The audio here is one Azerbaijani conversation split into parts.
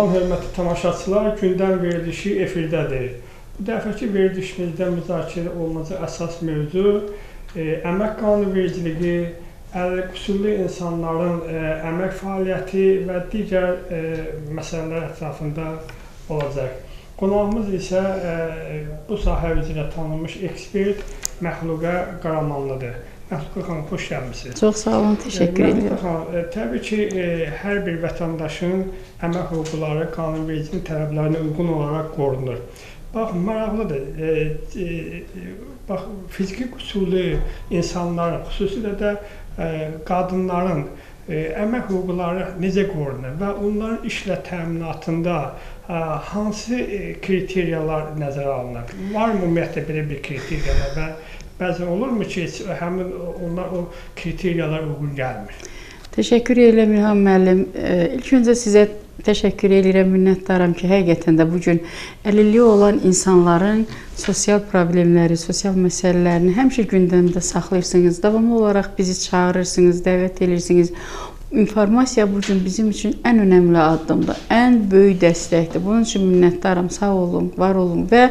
Salam hörmətli tamaşaçılar, gündəm verilişi efirdədir. Bu dəfəki verilişimizdə müzakirə olunacaq əsas mövzu e, əmək qanunvericiliyi, əl qüsurlu insanların e, əmək fəaliyyəti və digər e, məsələlər ətrafında olacaq. Qonağımız isə e, bu sahə üzrə tanınmış ekspert Məxluqə Qaramanlıdır. Məxluqə xanım, xoş gəlmisiniz. Çox sağ olun, təşəkkür edirəm. xanım, e, təbii ki, e, hər bir vətəndaşın əmək hüquqları qanunvericiliyin tələblərinə uyğun olaraq qorunur. Bax, maraqlıdır. E, e, bax, fiziki qüsurlu insanların, xüsusilə də e, qadınların e, əmək hüquqları necə qorunur və onların işlə təminatında e, hansı e, kriteriyalar nəzərə alınır? Var ümumiyyətlə belə bir kriteriyalar və bəzən olurmu ki, heç həmin onlar o kriteriyalara uyğun gəlmir? Təşəkkür edirəm İlham müəllim. İlk öncə sizə təşəkkür edirəm, minnətdaram ki, həqiqətən də bu gün əlilliyi olan insanların sosial problemləri, sosial məsələlərini həmişə gündəmdə saxlayırsınız. Davamlı olaraq bizi çağırırsınız, dəvət edirsiniz. İnformasiya bu gün bizim üçün ən önəmli addımdır, ən böyük dəstəkdir. Bunun üçün minnətdaram. Sağ olun, var olun və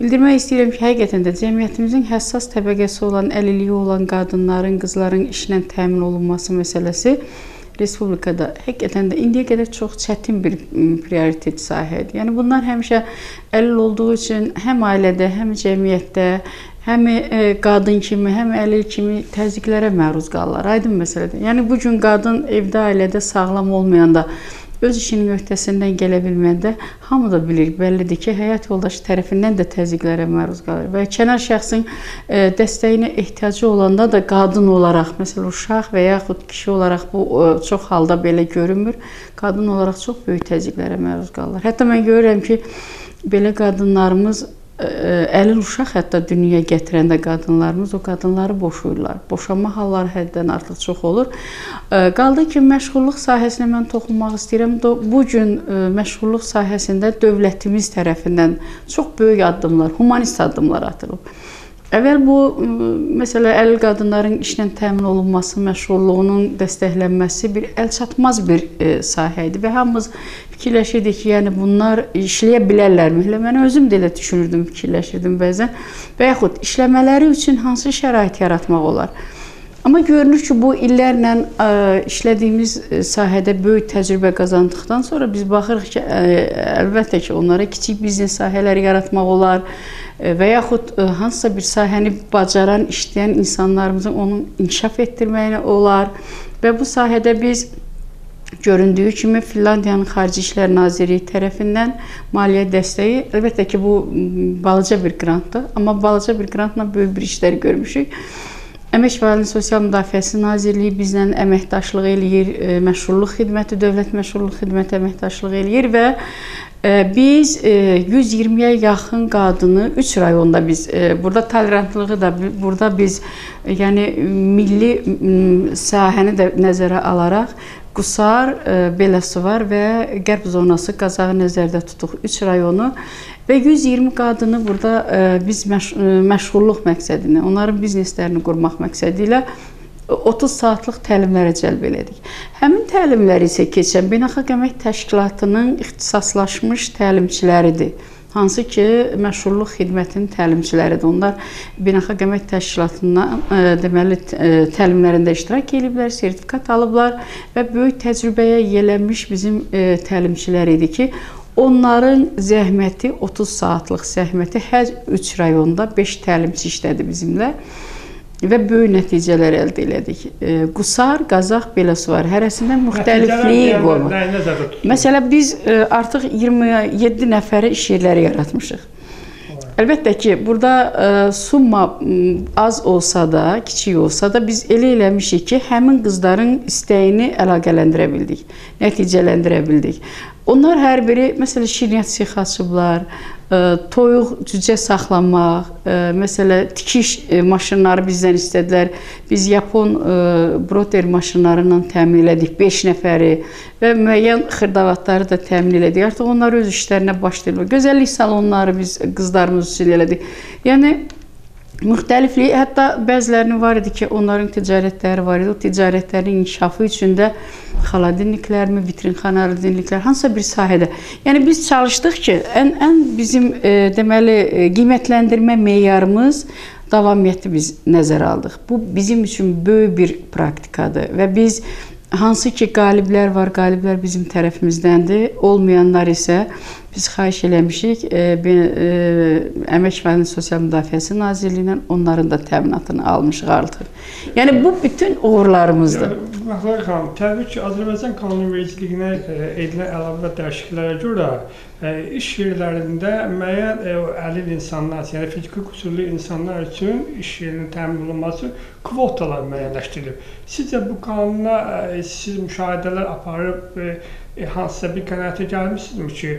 bildirmək istəyirəm ki, həqiqətən də cəmiyyətimizin həssas təbəqəsi olan, əlilliyi olan qadınların, qızların işlə təmin olunması məsələsi respublikada həqiqətən də indiyə qədər çox çətin bir prioritet sahədir. Yəni bunlar həmişə əlil olduğu üçün həm ailədə, həm cəmiyyətdə, həm e, qadın kimi, həm əlil kimi təzyiqlərə məruz qalırlar. Aydın məsələdir. Yəni bu gün qadın evdə, ailədə sağlam olmayanda öz işinin öhdəsindən gələ bilməndə hamı da bilir, bəllidir ki, həyat yoldaşı tərəfindən də təzyiqlərə məruz qalır və kənar şəxsin e, dəstəyinə ehtiyacı olanda da qadın olaraq, məsələn, uşaq və yaxud kişi olaraq bu e, çox halda belə görünmür. Qadın olaraq çox böyük təzyiqlərə məruz qalırlar. Hətta mən görürəm ki, belə qadınlarımız əlil uşaq hətta dünyaya gətirəndə qadınlarımız o qadınları boşuyurlar. Boşanma halları həddən artıq çox olur. Qaldı ki, məşğulluq sahəsinə mən toxunmaq istəyirəm. Bu gün məşğulluq sahəsində dövlətimiz tərəfindən çox böyük addımlar, humanist addımlar atılıb. Əvvəl bu məsələ əlil qadınların işlə təmin olunması, məşğulluğunun dəstəklənməsi bir əlçatmaz bir sahə idi və hamımız fikirləşirdik ki, yəni bunlar işləyə bilərlərmi? Elə mən özüm də elə düşünürdüm, fikirləşirdim bəzən. Və yaxud işləmələri üçün hansı şərait yaratmaq olar? Amma görünür ki, bu illərlə ə, işlədiyimiz sahədə böyük təcrübə qazandıqdan sonra biz baxırıq ki, ə, əlbəttə ki, onlara kiçik biznes sahələri yaratmaq olar və yaxud hansısa bir sahəni bacaran, işləyən insanlarımızın onu inkişaf etdirməyinə olar və bu sahədə biz göründüyü kimi Finlandiyanın Xarici İşlər Nazirliyi tərəfindən maliyyə dəstəyi, əlbəttə ki, bu balaca bir qrantdır, amma balaca bir qrantla böyük bir işlər görmüşük. Əmək və Əhalinin Sosial Müdafiəsi Nazirliyi bizlə əməkdaşlıq eləyir, məşğulluq xidməti, dövlət məşğulluq xidməti əməkdaşlıq eləyir və Biz 120-yə yaxın qadını 3 rayonda biz burada tolerantlığı da burada biz yəni milli sahəni də nəzərə alaraq Qusar, Beləsuvar və Qərb zonası Qazağı nəzərdə tutuq. 3 rayonu və 120 qadını burada biz məşğulluq məqsədinə, onların bizneslərini qurmaq məqsədi ilə 30 saatlıq təlimlərə cəlb elədik. Həmin təlimlər isə keçən Beynəlxalq Əmək Təşkilatının ixtisaslaşmış təlimçiləridir. Hansı ki, məşğulluq xidmətinin təlimçiləridir. Onlar Beynəlxalq Əmək Təşkilatından e, deməli e, təlimlərində iştirak ediblər, sertifikat alıblar və böyük təcrübəyə yiyələnmiş bizim e, təlimçilər idi ki, onların zəhməti 30 saatlıq zəhməti hər 3 rayonda 5 təlimçi işlədi bizimlə və böyük nəticələr əldə elədik. Qusar, Qazax, Beləsuvar hərəsində müxtəliflik olub. Məsələn, biz artıq 27 nəfərə iş yerləri yaratmışıq. Əlbəttə ki, burada ə, summa az olsa da, kiçik olsa da biz elə eləmişik ki, həmin qızların istəyini əlaqələndirə bildik, nəticələndirə bildik. Onlar hər biri məsələn şirniyyat sexi açıblar, toyuq cücə saxlamaq, məsələ tikiş maşınları bizdən istədilər. Biz Yapon broter maşınları ilə təmin elədik 5 nəfəri və müəyyən xırdavatları da təmin elədik. Artıq onlar öz işlərinə başlayırlar. Gözəllik salonları biz qızlarımız üçün elədik. Yəni müxtəliflik, hətta bəzilərinin var idi ki, onların ticarətləri var idi. O ticarətlərin inkişafı üçün də xaladenliklərmi, vitrinxanalıdinliklər hansısa bir sahədə. Yəni biz çalışdıq ki, ən ən bizim e, deməli e, qiymətləndirmə meyarımız davamiyyəti biz nəzərə aldıq. Bu bizim üçün böyük bir praktikadır və biz hansı ki qaliblər var, qaliblər bizim tərəfimizdəndir. Olmayanlar isə biz xahiş eləmişik e, e, Əmək və Sosial Müdafiəsi Nazirliyindən onların da təminatını almışıq artıq. Yəni bu bütün uğurlarımızdır. Məxluq xanım, təbii ki, Azərbaycan qanunvericiliyinə e, edilən əlavə dəyişikliklərə görə iş yerlərində müəyyən əlil insanlar, yəni fiziki qüsurlu insanlar üçün iş yerinin təmin olunması kvotalar müəyyənləşdirilib. Sizcə bu qanuna siz müşahidələr aparıb hansısa bir qənaətə gəlmisinizmi ki,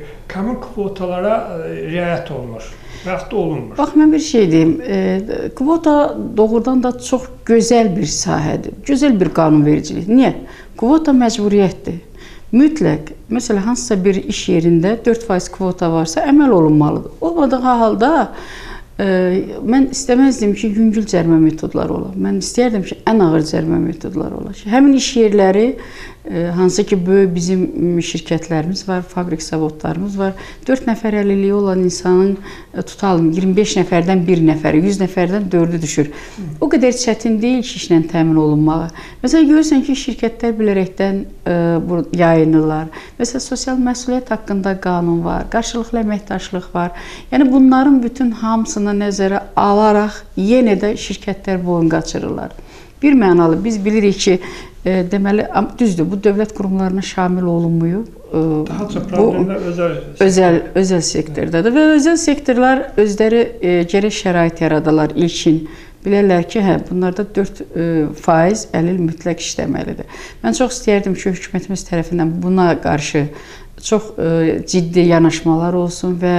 həmin kvotalara riayət olunur və yaxud da olunmur? Bax, mən bir şey deyim. E, kvota doğrudan da çox gözəl bir sahədir. Gözəl bir qanunvericilik. Niyə? Kvota məcburiyyətdir. Mütləq, məsələn, hansısa bir iş yerində 4% kvota varsa əməl olunmalıdır. Olmadığı halda ə, mən istəməzdim ki, yüngül cərimə metodları ola. Mən istəyərdim ki, ən ağır cərimə metodları ola. Həmin iş yerləri hansı ki böyük bizim şirkətlərimiz var, fabrik zavodlarımız var. 4 nəfər əlilliyi olan insanın tutalım 25 nəfərdən 1 nəfəri, 100 nəfərdən 4-ü düşür. O qədər çətin deyil ki, işlə təmin olunmağı. Məsələn görürsən ki, şirkətlər bilərəkdən yayınırlar. Məsələn sosial məsuliyyət haqqında qanun var, qarşılıqlı əməkdaşlıq var. Yəni bunların bütün hamısını nəzərə alaraq yenə də şirkətlər boyun qaçırırlar. Bir mənalı biz bilirik ki, e, deməli düzdür, bu dövlət qurumlarına şamil olunmuyub. E, Daha çox problemlər özəl özəl özəl sektordadır və özəl sektorlar özləri e, gərək şərait yaradarlar ilkin bilərlər ki, hə, bunlarda 4% e, əlil mütləq işləməlidir. Mən çox istəyərdim ki, hökumətimiz tərəfindən buna qarşı çox e, ciddi yanaşmalar olsun və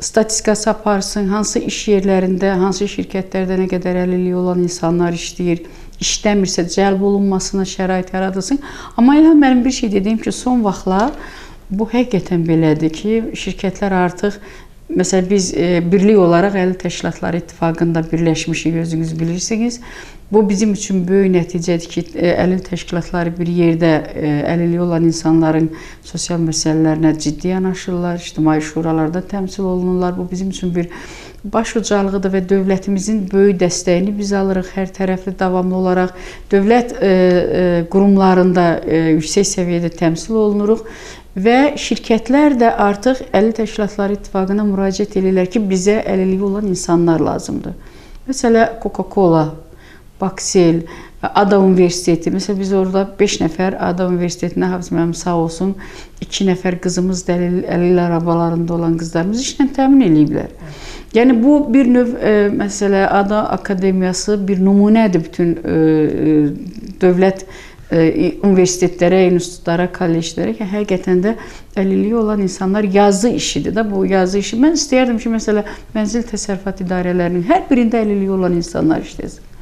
statistikası aparsın, hansı iş yerlərində, hansı şirkətlərdə nə qədər əlilliyi olan insanlar işləyir, işləmirsə cəlb olunmasına şərait yaradılsın. Amma İlham müəllim bir şey dediyim ki, son vaxtlar bu həqiqətən belədir ki, şirkətlər artıq Məsələn biz e, birlik olaraq Əlil Təşkilatları İttifaqında birləşmişik, özünüz bilirsiniz. Bu bizim üçün böyük nəticədir ki, e, əlil təşkilatları bir yerdə e, əlilliyi olan insanların sosial məsələlərinə ciddi yanaşırlar, ictimai şuralarda təmsil olunurlar. Bu bizim üçün bir baş ucalığıdır və dövlətimizin böyük dəstəyini biz alırıq hər tərəfli davamlı olaraq. Dövlət e, qurumlarında yüksək səviyyədə təmsil olunuruq və şirkətlər də artıq Əlil Təşkilatları İttifaqına müraciət edirlər ki, bizə əlilliyi olan insanlar lazımdır. Məsələ Coca-Cola Baksel, Ada Universiteti. Məsələn biz orada 5 nəfər Ada Universitetinə Hafiz müəllim sağ olsun, 2 nəfər qızımız dəlil əlil arabalarında olan qızlarımız işlə təmin eləyiblər. Yəni bu bir növ e, məsələ Ada Akademiyası bir nümunədir bütün e, e, dövlət e, universitetlərə, institutlara, kolleclərə ki, həqiqətən də əlilliyi olan insanlar yazı işidir də bu yazı işi. Mən istəyərdim ki, məsələ mənzil təsərrüfat idarələrinin hər birində əlilliyi olan insanlar işləsin.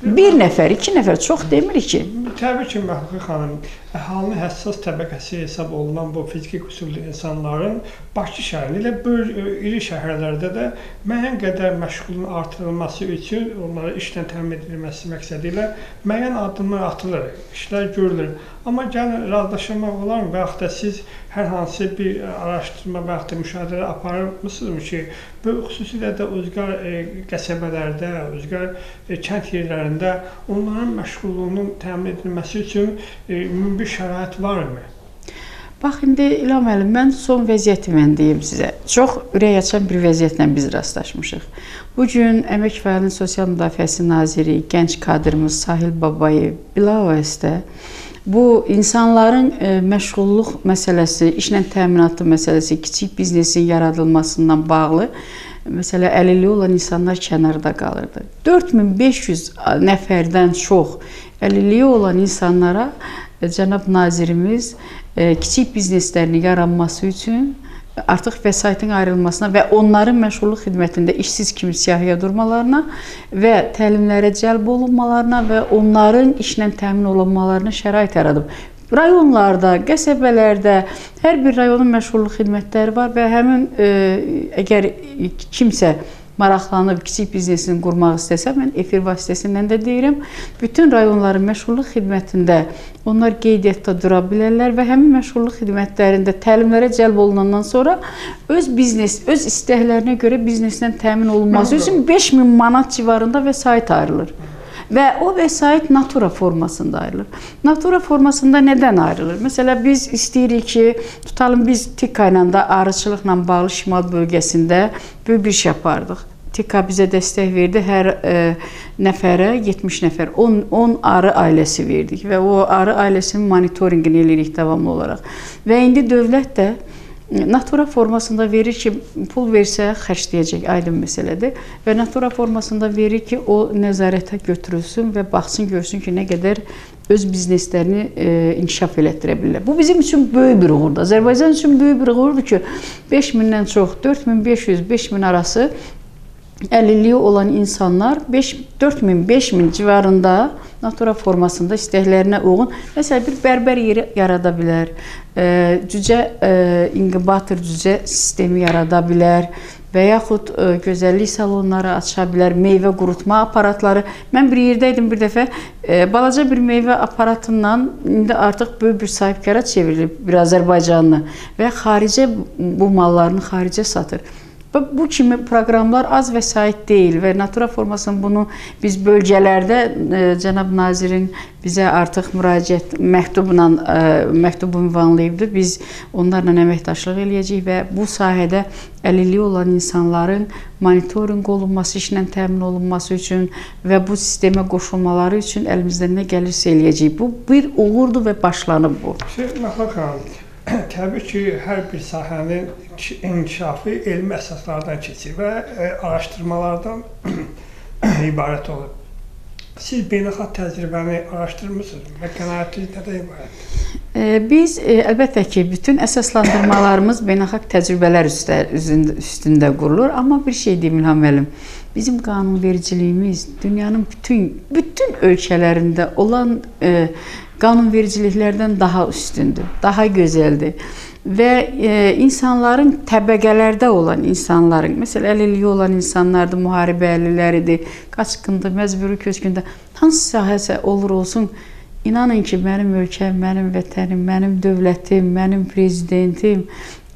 Bir nəfər, iki nəfər çox demirik ki. Təbii ki, Məxluq xanım, əhalinin həssas təbəqəsi hesab olunan bu fiziki qüsurlu insanların Bakı şəhərində elə böyük iri şəhərlərdə də müəyyən qədər məşğulluğun artırılması üçün onlara işlə təmin edilməsi məqsədi ilə müəyyən addımlar atılır, işlər görülür. Amma gəlin razılaşmaq olarmı və yaxud da siz hər hansı bir araşdırma və yaxud da müşahidələr aparmısınızmı ki, bu xüsusilə də özgər e, qəsəbələrdə, özgər e, kənd yerlərində onların məşğulluğunun təmin edilməsi üçün e, ümumi bir şərait varmı? Bax indi İlham müəllim, mən son vəziyyəti mən deyim sizə. Çox ürək açan bir vəziyyətlə biz rastlaşmışıq. Bu gün Əmək və Əhalinin Sosial Müdafiəsi Naziri, gənc kadrımız Sahil Babayev bilavasitə Bu insanların e, məşğulluq məsələsi, işlə təminatı məsələsi, kiçik biznesin yaradılmasından bağlı məsələ əlilliyi olan insanlar kənarda qalırdı. 4500 nəfərdən çox əlilliyi olan insanlara e, cənab nazirimiz e, kiçik bizneslərin yaranması üçün artıq vəsaitin ayrılmasına və onların məşğulluq xidmətində işsiz kimi siyahıya durmalarına və təlimlərə cəlb olunmalarına və onların işlə təmin olunmalarına şərait yaradıb. Rayonlarda, qəsəbələrdə hər bir rayonun məşğulluq xidmətləri var və həmin e, əgər kimsə maraqlanıb kiçik biznesini qurmaq istəsə, mən efir vasitəsilə də deyirəm, bütün rayonların məşğulluq xidmətində onlar qeydiyyatda dura bilərlər və həmin məşğulluq xidmətlərində təlimlərə cəlb olunandan sonra öz biznes, öz istəklərinə görə biznesdən təmin olunması üçün 5000 manat civarında vəsait ayrılır. Və o vəsait natura formasında ayrılır. Natura formasında nədən ayrılır? Məsələn, biz istəyirik ki, tutalım biz ilə də arıçılıqla bağlı şimal bölgəsində böyük bir iş yapardıq. TİKA bizə dəstək verdi. Hər e, nəfərə 70 nəfər 10 10 arı ailəsi verdik və o arı ailəsinin monitorinqini eləyirik davamlı olaraq. Və indi dövlət də Natura formasında verir ki, pul versə xərcləyəcək, aydın məsələdir. Və natura formasında verir ki, o nəzarətə götürülsün və baxsın, görsün ki, nə qədər öz bizneslərini e, inkişaf elətdirə bilirlər. Bu bizim üçün böyük bir uğurdur. Azərbaycan üçün böyük bir uğurdur ki, 5000-dən çox, 4500, 5000 arası əlilliyi olan insanlar 5 4000 5000 civarında natura formasında istəklərinə uyğun məsələn bir bərbər yeri yarada bilər. Cücə inkubator cücə sistemi yarada bilər və yaxud ə, gözəllik salonları aça bilər, meyvə qurutma aparatları. Mən bir yerdə idim bir dəfə, ə, balaca bir meyvə aparatından indi artıq böyük bir sahibkara çevrilib bir Azərbaycanlı və xaricə bu mallarını xaricə satır. Və bu kimi proqramlar az vəsait deyil və Natura formasının bunu biz bölgələrdə e, cənab nazirin bizə artıq müraciət məktubla e, məktub ünvanlayıbdı. Biz onlarla əməkdaşlıq eləyəcəyik və bu sahədə əlilliyi olan insanların monitorinq olunması, işlə təmin olunması üçün və bu sistemə qoşulmaları üçün əlimizdən nə gəlirsə eləyəcəyik. Bu bir uğurdur və başlanıb bu. Şey, Məxluq xanım, təbii ki, hər bir sahənin inkişafı elmi əsaslardan keçir və e, araşdırmalardan ibarət olur. Siz beynəlxalq təcrübəni araşdırmısınız və qənaətiniz nədən ibarətdir? E, biz e, əlbəttə ki, bütün əsaslandırmalarımız beynəlxalq təcrübələr üstündə qurulur, amma bir şey deyim İlham müəllim. Bizim qanunvericiliyimiz dünyanın bütün bütün ölkələrində olan e, qanunvericiliklərdən daha üstündür, daha gözəldir. Və e, insanların təbəqələrdə olan insanların, məsələn, əlilliyi olan insanlardır, müharibə əlilləridir, qaçqındır, məcburi köçkündə, hansı sahəsə olur olsun, inanın ki, mənim ölkəm, mənim vətənim, mənim dövlətim, mənim prezidentim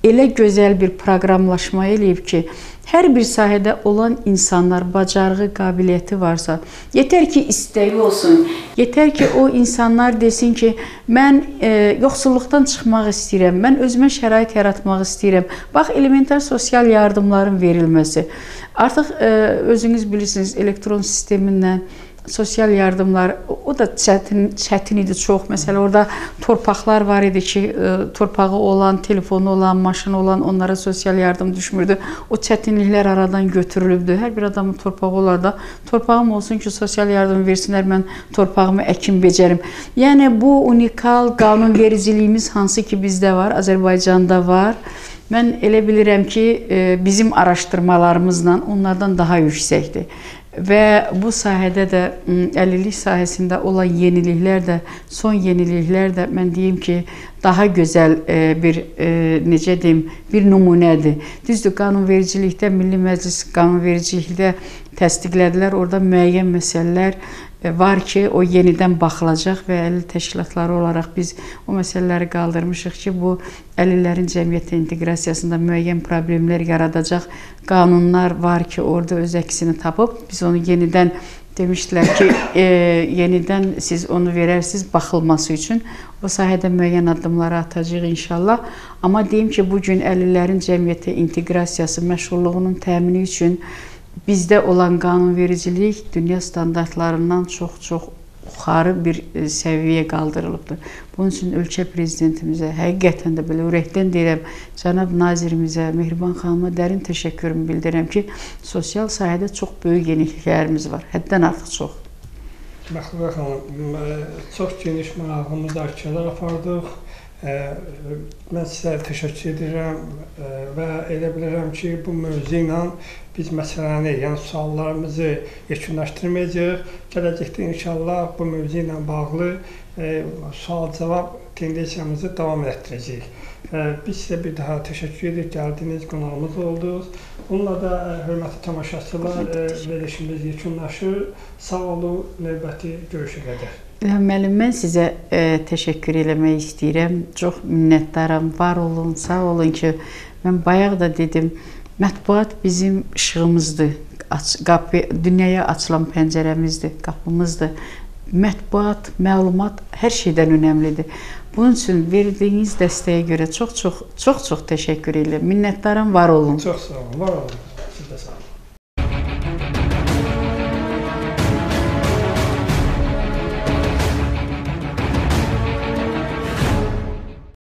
elə gözəl bir proqramlaşma eləyib ki, hər bir sahədə olan insanlar bacarığı, qabiliyyəti varsa, yetər ki, istəyi olsun. Yetər ki, o insanlar desin ki, mən e, yoxsulluqdan çıxmaq istəyirəm. Mən özümə şərait yaratmaq istəyirəm. Bax, elementar sosial yardımların verilməsi. Artıq e, özünüz bilirsiniz, elektron sisteminlə sosial yardımlar o da çətin çətin idi çox. Məsələn, orada torpaqlar var idi ki, e, torpağı olan, telefonu olan, maşını olan onlara sosial yardım düşmürdü. O çətinliklər aradan götürülübdü. Hər bir adamın torpağı olar da, torpağım olsun ki, sosial yardım versinlər, mən torpağımı əkim becərim. Yəni bu unikal qanunvericiliyimiz hansı ki bizdə var, Azərbaycanda var. Mən elə bilirəm ki, e, bizim araşdırmalarımızla onlardan daha yüksəkdir. Və bu sahədə də əlillik sahəsində olan yeniliklər də, son yeniliklər də mən deyim ki, daha gözəl bir necə deyim, bir nümunədir. Düzdür, qanunvericilikdə Milli Məclis qanunvericilikdə təsdiqlədilər. Orada müəyyən məsələlər var ki, o yenidən baxılacaq və əlil təşkilatları olaraq biz o məsələləri qaldırmışıq ki, bu əlillərin cəmiyyətə inteqrasiyasında müəyyən problemlər yaradacaq qanunlar var ki, orada öz əksini tapıb biz onu yenidən demişdilər ki, e, yenidən siz onu verərsiniz baxılması üçün. O sahədə müəyyən addımları atacağıq inşallah. Amma deyim ki, bu gün əlillərin cəmiyyətə inteqrasiyası məşğulluğunun təmini üçün bizdə olan qanunvericilik dünya standartlarından çox-çox yuxarı bir e, səviyyəyə qaldırılıbdır. Bunun üçün ölkə prezidentimizə həqiqətən də belə ürəkdən deyirəm, cənab nazirimizə, Mehriban xanıma dərin təşəkkürümü bildirirəm ki, sosial sahədə çox böyük yeniliklərimiz var. Həddən artıq çox. Məxluqa xanım, çox geniş maraqlı müzakirələr apardıq. Mən sizə təşəkkür edirəm ə, və elə bilirəm ki, bu mövzu ilə biz məsələni, yəni suallarımızı yekunlaşdırmayacağıq. Gələcəkdə inşallah bu mövzu ilə bağlı ə, sual-cavab tendensiyamızı davam etdirəcəyik. Ə, Biz sizə bir daha təşəkkür edirik, gəldiniz, qonağımız oldunuz. Bununla da hörmətli tamaşaçılar, verilişimiz yekunlaşır. Sağ olun, növbəti görüşə qədər. Müəllim, mən sizə e, təşəkkür eləmək istəyirəm. Çox minnətdaram. Var olun, sağ olun ki, mən bayaq da dedim, mətbuat bizim işığımızdır. Aç, qapı dünyaya açılan pəncərəmizdir, qapımızdır. Mətbuat, məlumat hər şeydən önəmlidir. Bunun üçün verdiyiniz dəstəyə görə çox-çox çox-çox təşəkkür edirəm. Minnətdaram, var olun. Çox sağ olun, var olun.